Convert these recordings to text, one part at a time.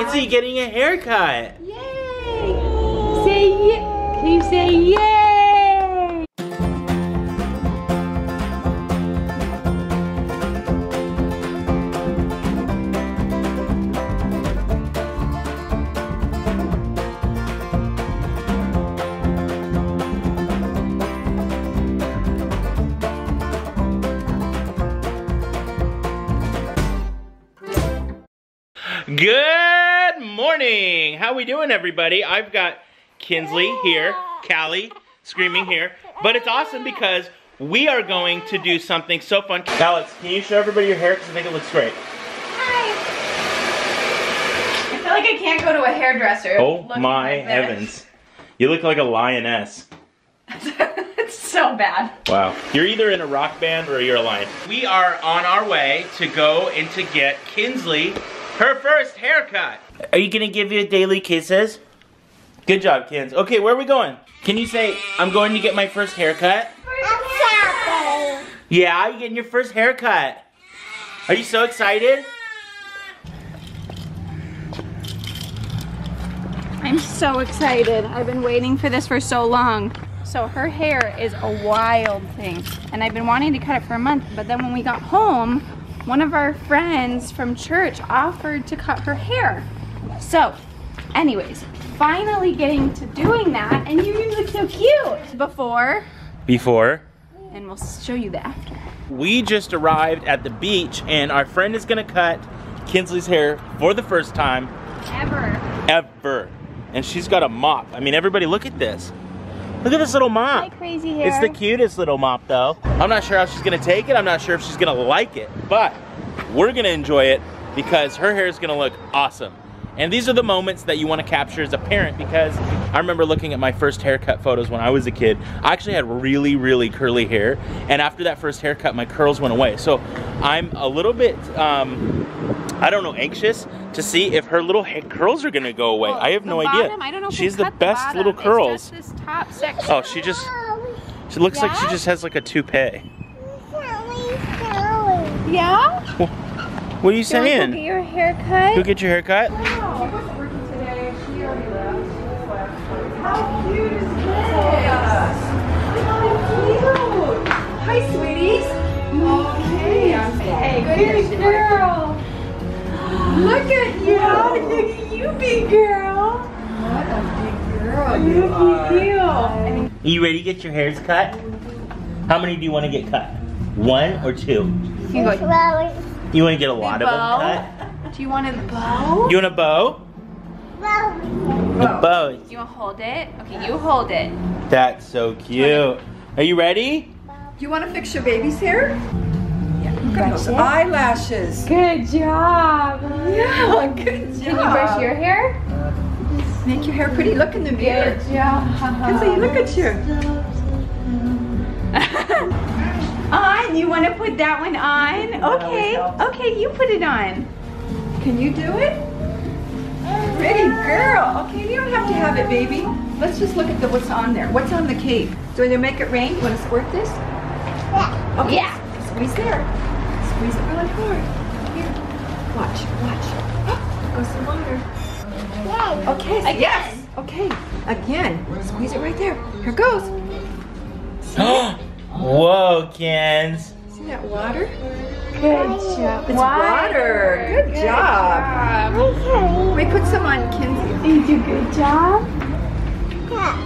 Kinsey getting a haircut. Yay! Say yeah. Can you say yay? Good morning. How are we doing, everybody? I've got Kinsley here, Callie screaming here, but it's awesome because we are going to do something so fun. Alex, can you show everybody your hair? Because I think it looks great. Hi. I feel like I can't go to a hairdresser. Oh my like heavens. You look like a lioness. it's so bad. Wow. You're either in a rock band or you're a lion. We are on our way to go and to get Kinsley her first haircut. Are you gonna give you daily kisses? Good job, Kins. Okay, where are we going? Can you say, I'm going to get my first haircut? Yeah, you're getting your first haircut. Are you so excited? I'm so excited. I've been waiting for this for so long. So her hair is a wild thing. And I've been wanting to cut it for a month, but then when we got home, one of our friends from church offered to cut her hair. So, anyways, finally getting to doing that, and you look so cute. Before, Before. and we'll show you the after. We just arrived at the beach and our friend is gonna cut Kinsley's hair for the first time Ever. ever. And she's got a mop. I mean, everybody look at this. Look at this little mop. Crazy hair. It's the cutest little mop though. I'm not sure how she's gonna take it. I'm not sure if she's gonna like it, but we're gonna enjoy it because her hair is gonna look awesome. And these are the moments that you wanna capture as a parent because I remember looking at my first haircut photos when I was a kid. I actually had really, really curly hair. And after that first haircut, my curls went away. So I'm a little bit, um, I don't know, anxious to see if her little curls are gonna go away. Well, I have the no idea. bottom, I don't know if She the best bottom. little curls. It's just this top section. Oh, she just, she looks like she just has like a toupee. Yeah? What are you Do you want to go get your hair cut? Go get your hair cut? How cute is this? How cute! Hi, sweeties. Okay, okay. Good girl. Look at you. Look at you, big girl. What a big girl you Look at you. Are you ready to get your hairs cut? How many do you want to get cut? One or two? You go. You want to get a lot of bow? them cut? Do you want a bow? You want a bow? A bow. You want to hold it? Okay, you hold it. That's so cute. Are you ready? Do You want to fix your baby's hair? Look at those eyelashes. Good job. Yeah, good job. Can you brush your hair? Make your hair pretty. Look in the mirror. job. Kinsley, look at you. On, you want to put that one on? Okay, okay, you put it on. Can you do it? Pretty girl. Okay, you don't have to have it, baby. Let's just look at the what's on there. What's on the cake? Do you make it rain? You want to squirt this? Yeah. Okay. Yeah. Squeeze there. Squeeze it really hard. Here. Watch. Watch. Goes some water. Okay. Again. Yes. Okay. Again. Squeeze it right there. Here goes. Whoa, Kens. See that water? Good job. It's water. Good, job. We put some on Kinsey. You do good job.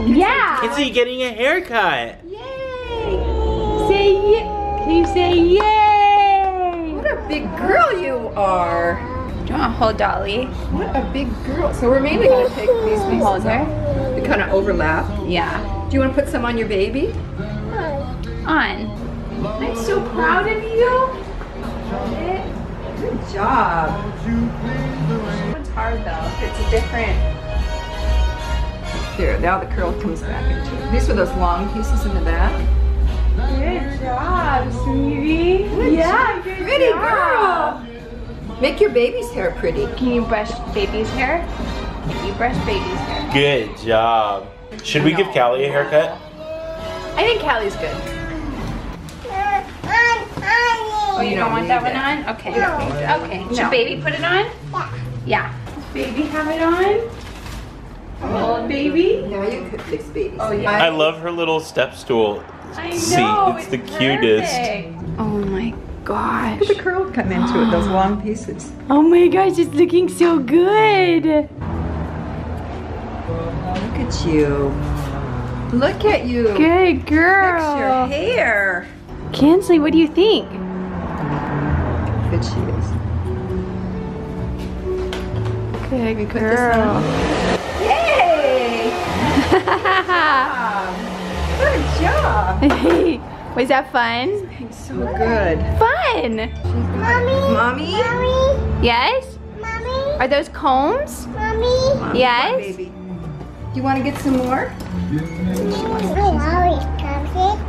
Yeah. Kinsey getting a haircut. Yay. Say yeah. Can you say yay? What a big girl you are. Do you want to hold Dolly? What a big girl. So we're mainly going to take these pieces Hold her. They kind of overlap. Yeah. Do you want to put some on your baby? On. I'm so proud of you. Good job. It's hard though. It's a different. There, now the curl comes back into it. These were those long pieces in the back. Good job, sweetie. yeah, good Pretty job. girl. Make your baby's hair pretty. Can you brush baby's hair? Can you brush baby's hair? Good job. Should we give Callie a haircut? I think Callie's good. Oh, you, You don't, don't want that one it. on? Okay. Okay. Should baby put it on? Yeah. baby have it on? Oh, baby. Now you could fix babies. Oh, yeah. I love her little step stool I seat. know, it's, the cutest. perfect. Oh my gosh. Look at the curl come into it, those long pieces. Oh my gosh, it's looking so good. Look at you. Look at you. Good girl. Fix your hair. Kinsley, what do you think? Good she is. Good put this on? Yay! Good job. Was that fun? It's so good. Fun. Mommy? Mommy? Yes? Are those combs? Mommy, Yes? baby. Do you want to get some more?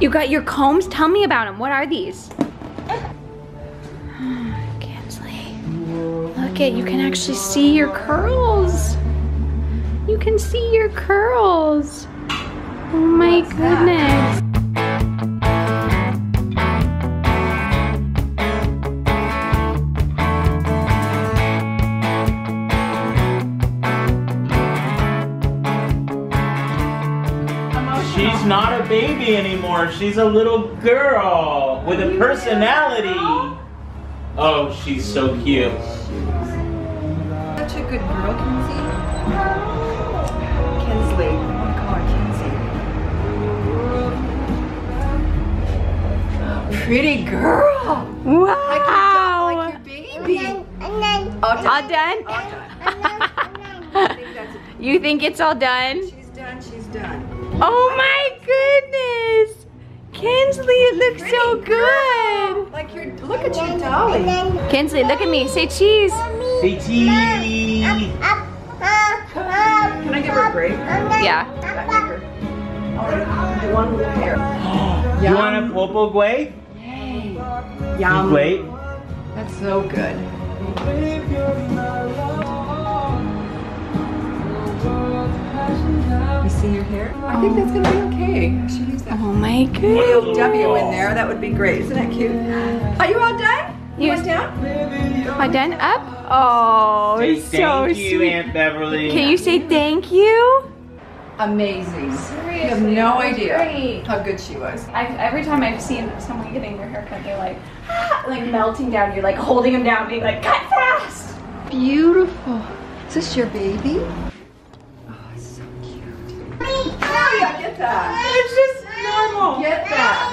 You got your combs? Tell me about them. What are these? Look at you can actually see your curls. You can see your curls. Oh my What's that? goodness. She's not a baby anymore. She's a little girl with a personality. Oh, she's so cute. Such a good girl, Kinsey. Kinsley. I want to call her Kinsey. Pretty girl. Like your, Wow. like your baby. All All done. done? All done. I think. You think it's all done? She's done. She's done. Oh my goodness! Kinsley, it looks so Pretty girl. good. Like your, look at you, Dolly. Kinsley, look at me. Say cheese. Say cheese. Can I give her a break? Yeah. That. Oh, one little hair. You want a popo guay? Yum. Wait. That's so good. You see your hair? I think that's gonna be okay. I should use that Oh my little goodness. W in there. That would be great. Isn't that cute? Are you all done? You Yes. went down? Am done up? Oh, Say it's so thank you, sweet. Aunt Beverly. Can you say thank you? Amazing. you have no idea great. how good she was. I've, every time I've seen someone getting their haircut, they're like, "Ah," like melting down. You're like holding them down, being like, cut fast. Beautiful. Is this your baby? Get that. It's just normal. Get that.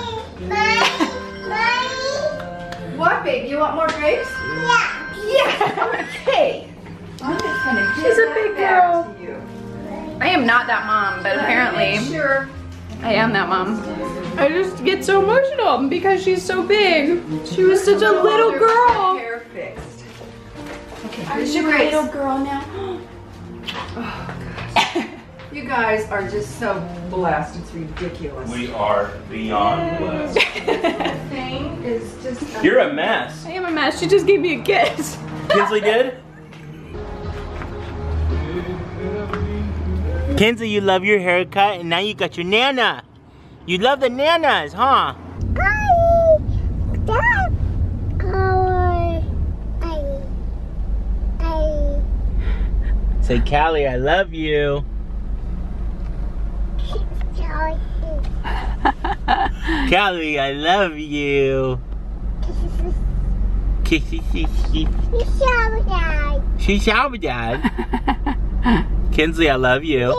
What, baby? You want more grapes? Yeah. Yeah. Okay. I'm just gonna give She's a big girl. I am not that mom, but apparently Sure. I am that mom. I just get so emotional because she's so big. She was such a little girl. Hair fixed. Okay, I'm here's your a little girl now. Oh. Gosh. You guys are just so blessed. It's ridiculous. We are beyond blessed. thing is just. You're a mess. I am a mess. She just gave me a kiss. Kinsley did? Kinsley, you love your haircut and now you got your nana. You love the nanas, huh? Say, Callie, I love you. Callie, I love you. Kissy, kissy. She dad. Kinsley, I love you.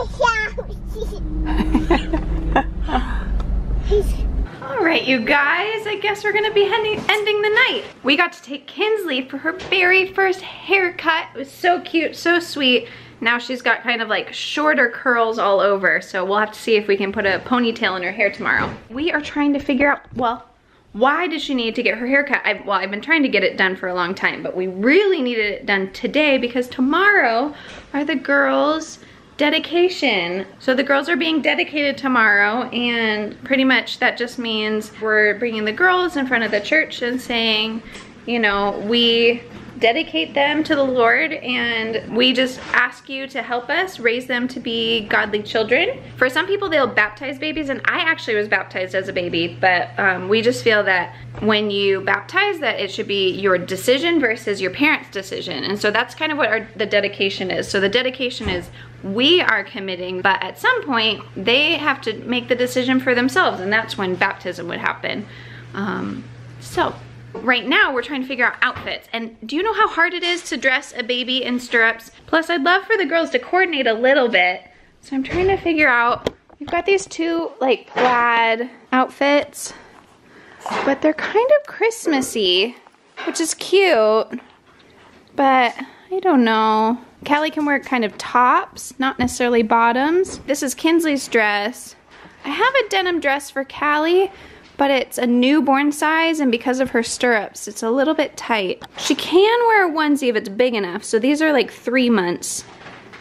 All right, you guys, I guess we're gonna be ending, ending the night. We got to take Kinsley for her very first haircut. It was so cute, so sweet. Now she's got kind of like shorter curls all over, so we'll have to see if we can put a ponytail in her hair tomorrow. We are trying to figure out, well, why does she need to get her hair cut? I, well, I've been trying to get it done for a long time, but we really needed it done today because tomorrow are the girls' dedication. So the girls are being dedicated tomorrow and pretty much that just means we're bringing the girls in front of the church and saying, you know, we dedicate them to the Lord and we just ask you to help us raise them to be godly children. For some people, they'll baptize babies and I actually was baptized as a baby, but um, we just feel that when you baptize that it should be your decision versus your parents' decision. And so that's kind of what our, the dedication is. So the dedication is we are committing, but at some point they have to make the decision for themselves and that's when baptism would happen. Um, so right now we're trying to figure out outfits. And do you know how hard it is to dress a baby in stirrups? Plus I'd love for the girls to coordinate a little bit. So I'm trying to figure out, we've got these two like plaid outfits, but they're kind of Christmassy, which is cute, but I don't know. Callie can wear kind of tops, not necessarily bottoms. This is Kinsley's dress. I have a denim dress for Callie, but it's a newborn size and because of her stirrups, it's a little bit tight. She can wear a onesie if it's big enough. So these are like three months.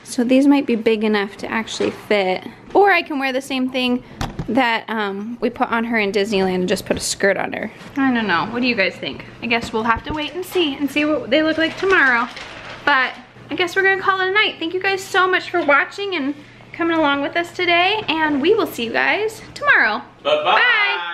So these might be big enough to actually fit. Or I can wear the same thing that um, we put on her in Disneyland and just put a skirt on her. I don't know, what do you guys think? I guess we'll have to wait and see and see what they look like tomorrow. But I guess we're gonna call it a night. Thank you guys so much for watching and coming along with us today. And we will see you guys tomorrow. Bye-bye. Bye.